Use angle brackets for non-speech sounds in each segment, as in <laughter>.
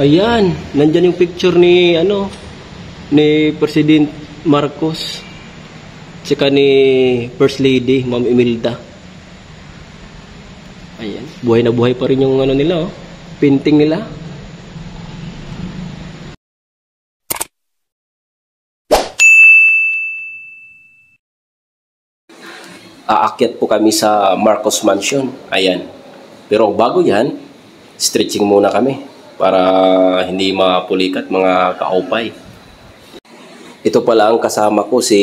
Ayan, nandyan yung picture ni ano ni President Marcos tsaka ni First Lady Ma'am Imelda. Ayan, buhay na buhay pa rin yung ano nila oh. Painting nila. Aakyat po kami sa Marcos Mansion. Ayan. Pero bago yan, stretching muna kami para hindi mapulikat mga kaupay. Ito pala ang kasama ko si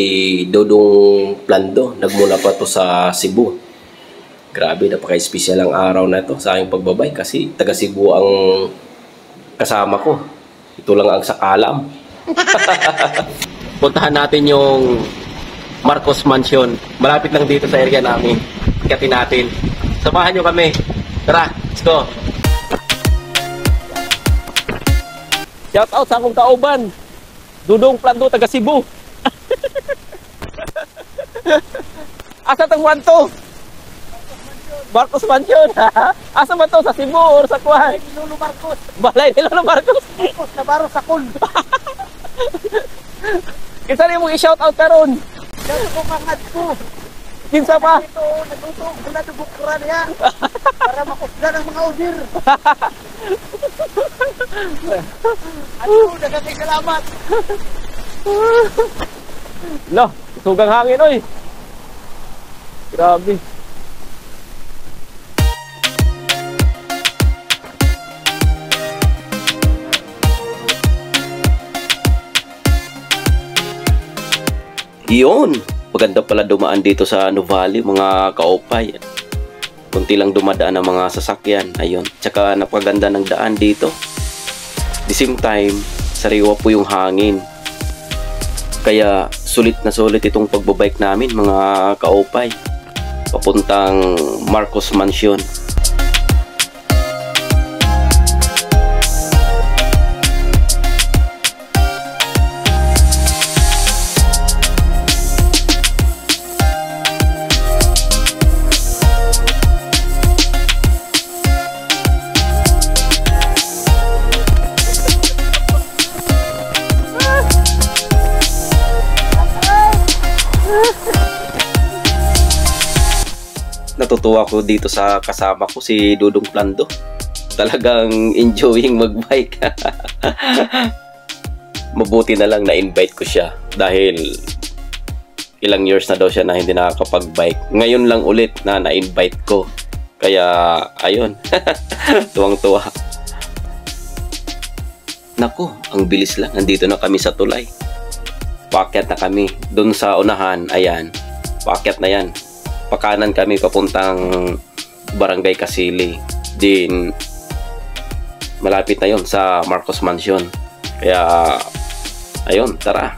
Dodong Plando. Nagmula pa to sa Cebu. Grabe, napaka-espesyal ang araw na to sa aking pagbabay kasi taga Cebu ang kasama ko. Ito lang ang sakalam. <laughs> Puntahan natin yung Marcos Mansion. Malapit lang dito sa area namin. Ikatin natin. Samahan nyo kami. Tara, let's go. Shout out sa akong kauban. Dudong Plando, taga Cebu. <laughs> Asa tang one to? Marcos Mansion. <laughs> Asa man to? Sa Cebu or sa Kuan? Lolo Marcos. Balay ni Lolo Marcos. Marcos Navarro sa kul. <laughs> Kinsa ni mong i-shout out karon? Dito ko mangad ko. Kinsa pa? Ito, nagluto ko na dubukra niya. Para makusdan ang mga order. Ano, dagatay salamat. <laughs> Lo, sugang hangin oy. Grabe. Yun. Maganda pala dumaan dito sa Nuvali, mga kaopay. Kunti lang dumadaan ang mga sasakyan. Ayun. Tsaka napaganda ng daan dito. The same time, sariwa po yung hangin. Kaya sulit na sulit itong pagbabike namin mga kaopay. Papuntang Marcos Mansion. Natutuwa ko dito sa kasama ko si Dudong Plando. Talagang enjoying magbike. <laughs> Mabuti na lang na-invite ko siya dahil ilang years na daw siya na hindi nakakapag-bike. Ngayon lang ulit na na-invite ko. Kaya ayun, <laughs> tuwang-tuwa. Nako, ang bilis lang. Nandito na kami sa tulay. Pakyat na kami. Doon sa unahan, ayan. Pakyat na yan pakanan kami papuntang Barangay Kasili. Din malapit na yon sa Marcos Mansion. Kaya ayun, tara.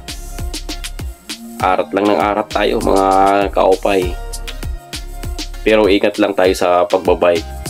Arat lang ng arat tayo mga kaopay. Pero ingat lang tayo sa pagbabike.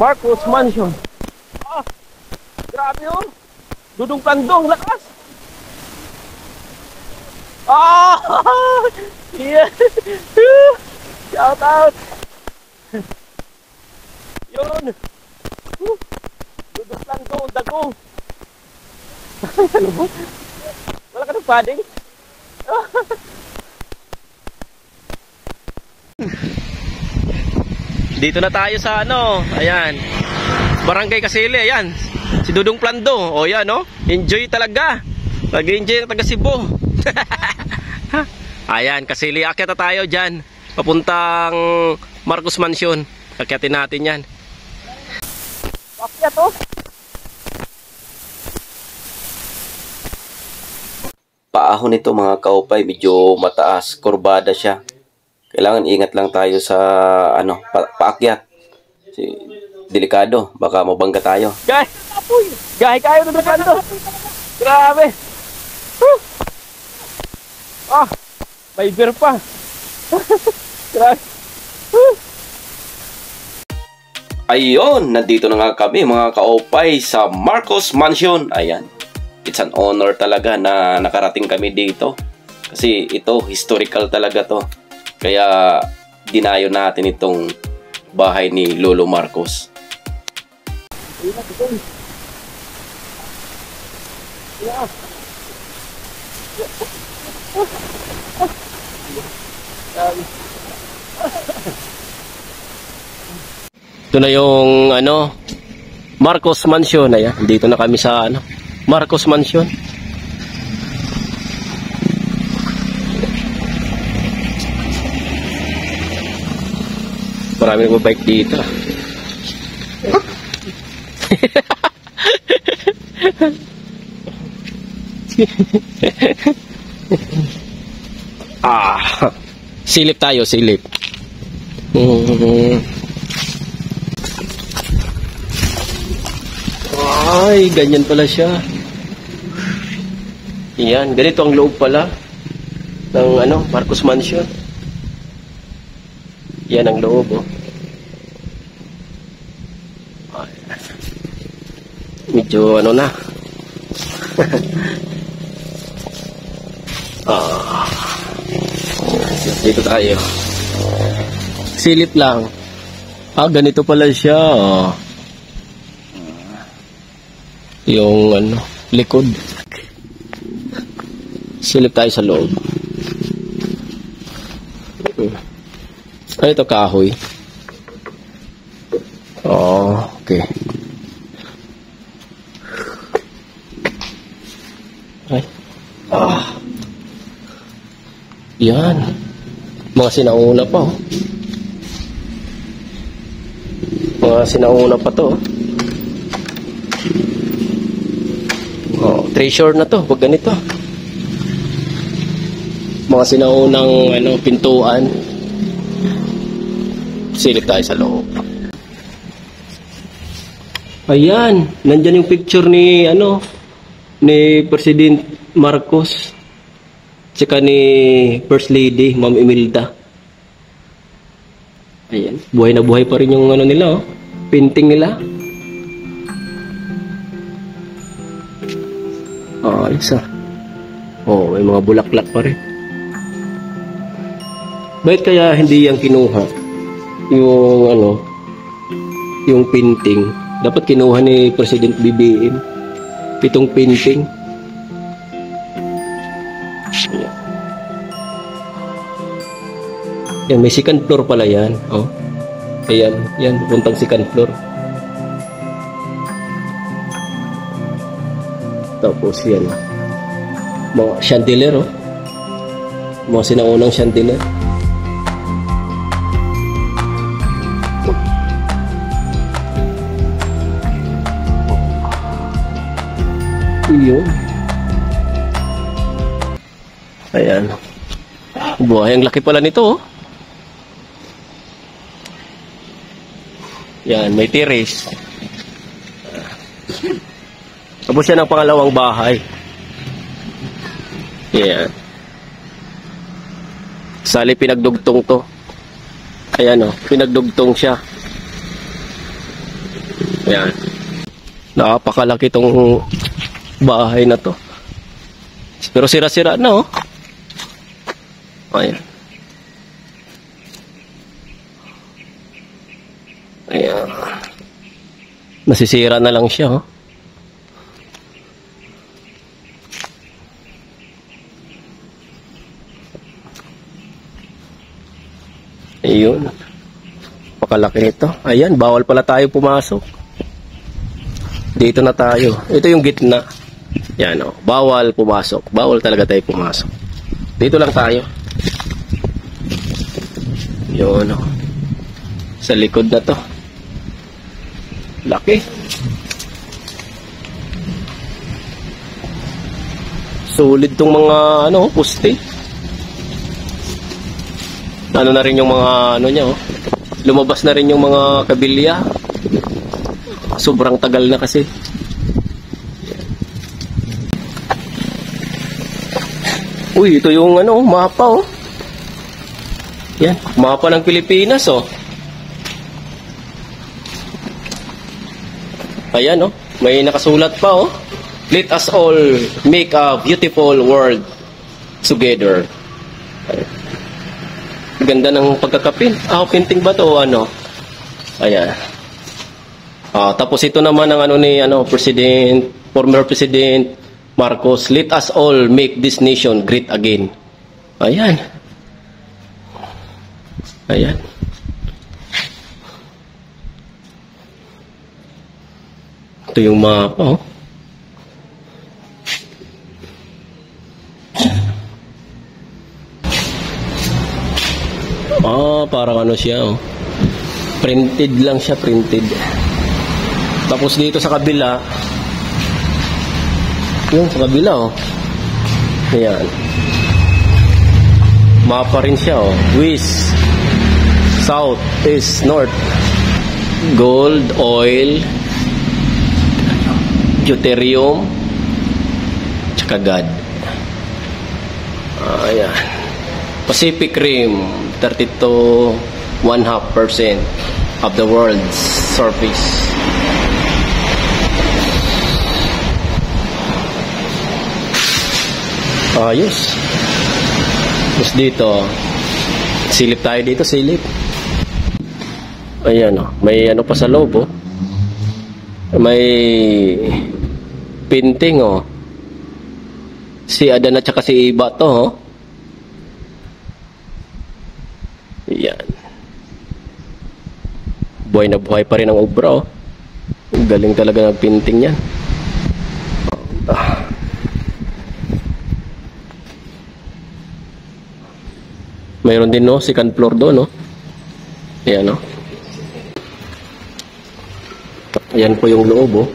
Marcos Mansion. Ah, grabe oh. Dudong plandong, lakas. Ah! <laughs> Yeah. <laughs> Shout out. <laughs> Yun. Dudong plandong, dago. Wala ka ng padding? Dito na tayo sa ano, ayan. Barangay Kasili, ayan. Si Dudong Plando. O yan, no? Enjoy talaga. Nag-enjoy taga Cebu. <laughs> ayan, Kasili. Na tayo dyan. Papuntang Marcos Mansion. Kakyatin natin yan. Pakyat oh. paahon nito mga kaupay, medyo mataas, kurbada siya. Kailangan ingat lang tayo sa ano, pa paakyat. Si, delikado, baka mabangga tayo. Guys! Gahay kayo na naman to. Grabe! Whew! Ah! May beer pa. <laughs> Grabe. Ayun, nandito na nga kami mga kaupay sa Marcos Mansion. Ayan, it's an honor talaga na nakarating kami dito. Kasi ito, historical talaga to. Kaya dinayo natin itong bahay ni Lolo Marcos. Ito na yung ano Marcos Mansion ayan. Dito na kami sa ano Marcos Mansion. Marami nagbabike dito. <laughs> ah, silip tayo, silip. Mm. Ay, ganyan pala siya. Yan, ganito ang loob pala ng ano, Marcos Mansion. Yan ang loob, oh. Medyo ano na. <laughs> ah. Dito tayo. Silip lang. Ah, ganito pala siya. Oh. Yung ano, likod. Silip tayo sa loob. Ano ito, kahoy? Oh, okay. Ay. Ah. Yan. Mga sinauna pa, oh. Mga sinauna pa to, oh. Oh, treasure na to, pag ganito. Mga sinaunang ano, pintuan. Silip tayo sa loob. Ayan, nandyan yung picture ni ano ni President Marcos tsaka ni First Lady Ma'am Imelda. Ayan, buhay na buhay pa rin yung ano nila, oh. Painting nila. Oh, ah. Oh, may mga bulaklak pa rin. Bakit kaya hindi yan kinuha? Yung ano, yung painting. Dapat kinuha ni President BBM. Pitong painting. Ayan. Yan, may second floor pala yan. Oh. Ayan, yan, puntang second floor. Tapos yan. Mga chandelier, oh. Mga sinaunang chandelier. Yun. Ayan. Buhay, ang laki pala nito, oh. Yan, may terrace. Tapos yan ang pangalawang bahay. Yan. Sali pinagdugtong to. Ayan o, pinagdugtong siya. Ayan. Napakalaki tong bahay na to. Pero sira-sira na oh. Ayan. Ayan. Nasisira na lang siya oh. Ayun. Pakalaki ito. Ayan, bawal pala tayo pumasok. Dito na tayo. Ito yung gitna. Yan o. Bawal pumasok. Bawal talaga tayo pumasok. Dito lang tayo. Yun o. Sa likod na to. Laki. Solid tong mga ano, puste. Ano na rin yung mga ano niya oh. Lumabas na rin yung mga kabilya. Sobrang tagal na kasi. Uy, ito yung ano, mapa oh. Yan, mapa ng Pilipinas oh. Ayan oh, may nakasulat pa oh. Let us all make a beautiful world together. Ganda ng pagkakapin. Ah, painting ba to ano? Ayan. Ah, tapos ito naman ang ano ni ano, President, former President Marcos, let us all make this nation great again. Ayan. Ayan. Ito yung mapa, oh. Ah, parang ano siya, oh. Printed lang siya, printed. Tapos dito sa kabila, yung sa kabila, oh. Ayan. Mapa rin siya, oh. West, South, East, North. Gold, oil, deuterium, tsaka God. Ah, ayan. Pacific Rim, 32 one half percent of the world's surface. Ayos. Tapos dito, silip tayo dito, silip. Ayan oh, may ano pa sa loob oh. May painting oh. Si Adan at saka si Iba to oh. Yan. Buhay na buhay pa rin ang obra oh. Ang Galing talaga ng painting yan. Ah. Mayroon din no, second floor doon no. Ayan no. Ayan po yung loob oh.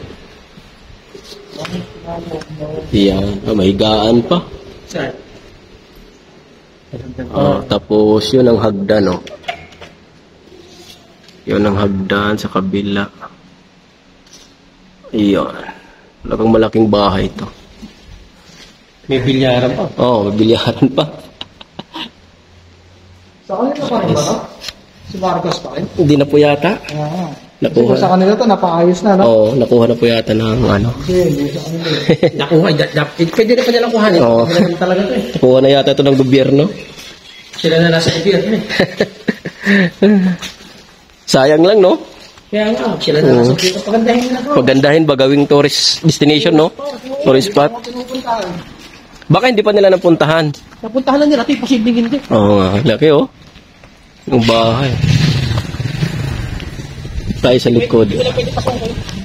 Ayan, ah, may higaan pa. Saan? Ah, tapos yun ang hagdan, no? Yun ang hagdan sa kabila. Iyon. Talagang malaking bahay to. May bilyaran pa. Oo, oh, may bilyaran pa. Sa kanila pa rin ba, no? Si Marcos pa rin? Hindi na po yata. Ah. Nakuha. Kasi sa kanila to, napaayos na, no? Oo, nakuha na po yata ng ano. Hindi, hindi sa kanila. <laughs> Nakuha, pwede na pa nilang kuhanin. Oo. Kanila talaga to eh. Nakuha na yata ito ng gobyerno. Sila na nasa gobyerno eh. <laughs> Sayang lang, no? Kaya nga, sila na nasa gobyerno. Pagandahin na to. Pagandahin ba gawing tourist destination, no? Tourist spot. Baka hindi pa nila napuntahan. Napuntahan na nila, ito posibleng hindi. Oo nga, laki oh. Yung bahay. Tayo sa likod. Hindi pwede pasok